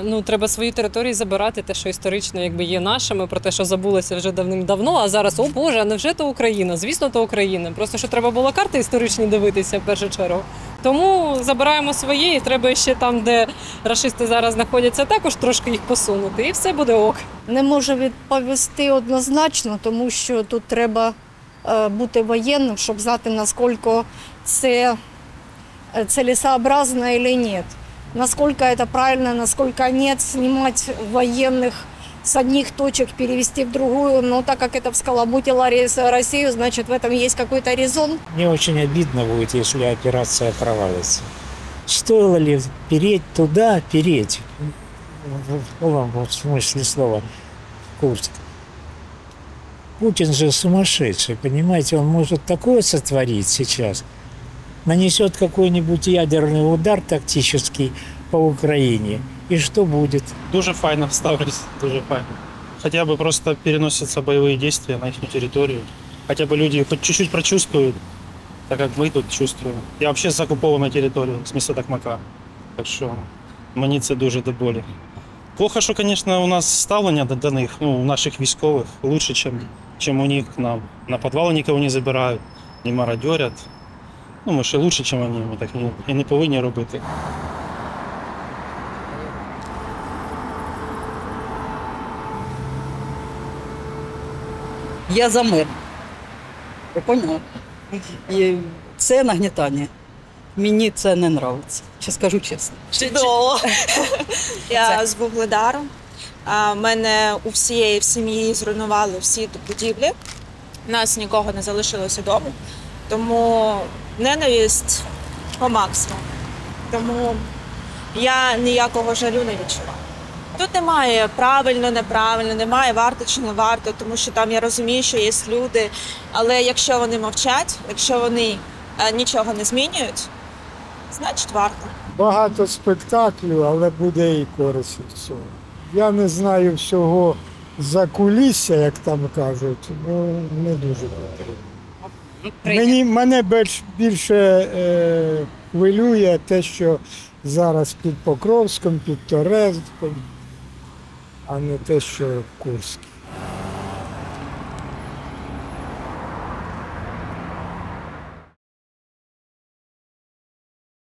Ну, треба свої території забирати, те, що історично якби є нашими, про те, що забулося вже давним-давно. А зараз, о Боже, а невже то Україна? Звісно, то Україна. Просто що треба було карти історичні дивитися в першу чергу. Тому забираємо своє, і треба ще там, де рашисти зараз знаходяться, також трошки їх посунути, і все буде ок. Не можу відповісти однозначно, тому що тут треба е, бути воєнним, щоб знати, наскільки це е, целесообразно или нет. Насколько это правильно, насколько нет, снимать военных с одних точек, перевести в другую. Но так как это всколобутило Россию, значит, в этом есть какой-то резон. Мне очень обидно будет, если операция провалится. Стоило ли переть туда, переть, в в полном смысле слова, Курск? Путин же сумасшедший, понимаете, он может такое сотворить сейчас Нанесет какой-нибудь ядерный удар тактический по Украине. И что будет? Дуже файно ставились, дуже файно. Хотя бы просто переносятся боевые действия на их территорию. Хотя бы люди хоть чуть-чуть прочувствуют, так как мы тут чувствуем. Я вообще з окупованої території, з міста Токмака. Так що мені це дуже до болі. Плохо, що, звісно, у нас ставлення до, до них, ну, у наших військових, лучше, чим, чим у них к нам. На підвали нікого не забирають, не мародерять. Ну, ми ще лучше, ніж вони, ми так і, і не повинні робити. Я за мир. Ви поняли? І це нагнітання. Мені це не подобається. Ще скажу чесно. Чудово. Я з Вугледару. А, Мене у всієї в сім'ї зруйнували всі будівлі. У Нас нікого не залишилося вдома. Тому ненависть по максимуму. Тому я ніякого жалю не відчуваю. Тут немає правильно, неправильно, немає варто чи не варто, тому що там я розумію, що є люди. Але якщо вони мовчать, якщо вони е, нічого не змінюють, значить варто. багато спектаклів, але буде і користь від цього. Я не знаю всього за кулісся, як там кажуть, ну не дуже потрібно. Мені, мене більш, більше е, хвилює те, що зараз під Покровськом, під Торезком, а не те, що в Курську.